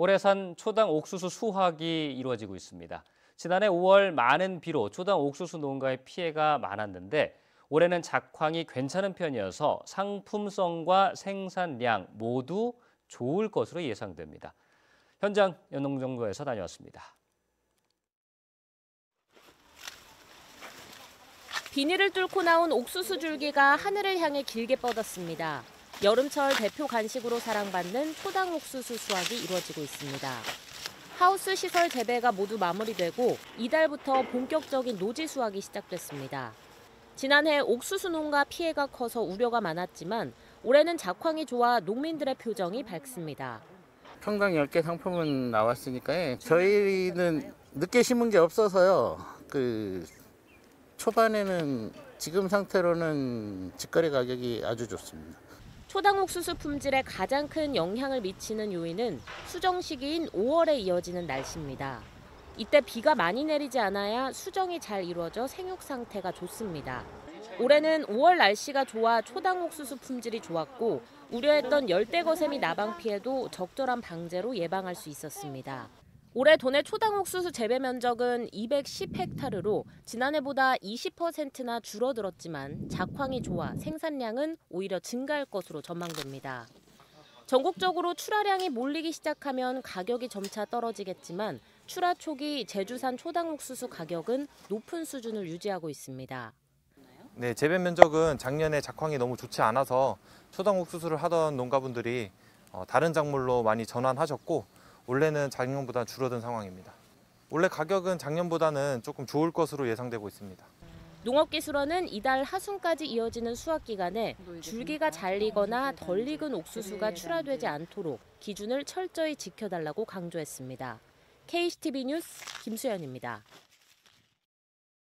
올해산 초당 옥수수 수확이 이루어지고 있습니다. 지난해 5월 많은 비로 초당 옥수수 농가의 피해가 많았는데 올해는 작황이 괜찮은 편이어서 상품성과 생산량 모두 좋을 것으로 예상됩니다. 현장 연농정도에서 다녀왔습니다. 비닐을 뚫고 나온 옥수수 줄기가 하늘을 향해 길게 뻗었습니다. 여름철 대표 간식으로 사랑받는 초당 옥수수 수확이 이루어지고 있습니다. 하우스 시설 재배가 모두 마무리되고 이달부터 본격적인 노지 수확이 시작됐습니다. 지난해 옥수수 농가 피해가 커서 우려가 많았지만 올해는 작황이 좋아 농민들의 표정이 밝습니다. 평당 10개 상품은 나왔으니까요. 저희는 늦게 심은 게 없어서요. 그 초반에는 지금 상태로는 직거래 가격이 아주 좋습니다. 초당 옥수수 품질에 가장 큰 영향을 미치는 요인은 수정 시기인 5월에 이어지는 날씨입니다. 이때 비가 많이 내리지 않아야 수정이 잘 이루어져 생육 상태가 좋습니다. 올해는 5월 날씨가 좋아 초당 옥수수 품질이 좋았고 우려했던 열대 거세미 나방 피해도 적절한 방제로 예방할 수 있었습니다. 올해 도내 초당 옥수수 재배 면적은 210헥타르로 지난해보다 20%나 줄어들었지만 작황이 좋아 생산량은 오히려 증가할 것으로 전망됩니다. 전국적으로 출하량이 몰리기 시작하면 가격이 점차 떨어지겠지만 출하 초기 제주산 초당 옥수수 가격은 높은 수준을 유지하고 있습니다. 네, 재배 면적은 작년에 작황이 너무 좋지 않아서 초당 옥수수를 하던 농가분들이 어, 다른 작물로 많이 전환하셨고 올해는 작년보다 줄어든 상황입니다. 올해 가격은 작년보다는 조금 좋을 것으로 예상되고 있습니다. 농업기술원은 이달 하순까지 이어지는 수확 기간에 줄기가 잘 익거나 덜 익은 옥수수가 출하되지 않도록 기준을 철저히 지켜달라고 강조했습니다. KCTV 뉴스 김수연입니다.